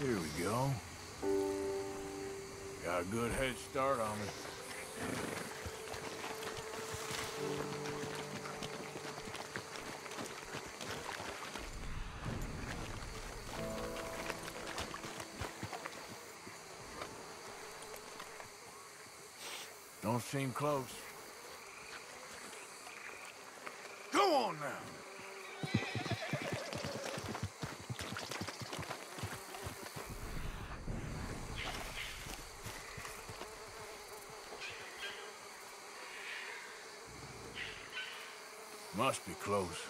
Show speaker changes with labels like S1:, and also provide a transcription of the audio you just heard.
S1: Here we go. Got a good head start on me. Don't seem close. Go on now. Must be close.